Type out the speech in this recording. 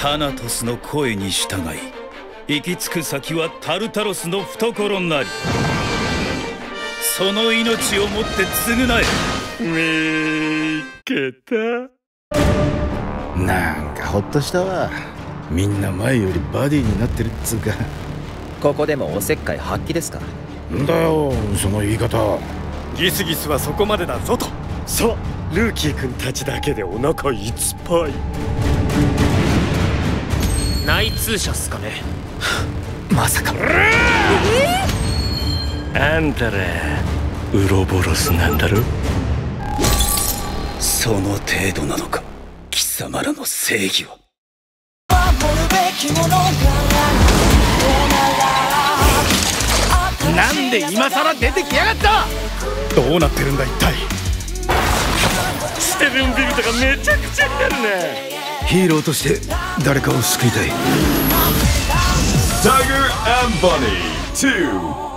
タナトスの声に従い行き着く先はタルタロスの懐なり。その命をもって償え。見っけた。なんかほっとしたわ。みんな前よりバディになってるっつうか。ここでもおせっかい発揮ですか。んだよその言い方。ギスギスはそこまでだぞと。さあルーキー君たちだけでお腹いっぱい内通者っすかね。まさか。あんたらウロボロスなんだろ？その程度なのか貴様らの正義はなんで今さら出てきやがった？どうなってるんだ一体。セブンビルトがめちゃくちゃにな。るねヒーローとして誰かを救いたい。Tiger and Bunny 2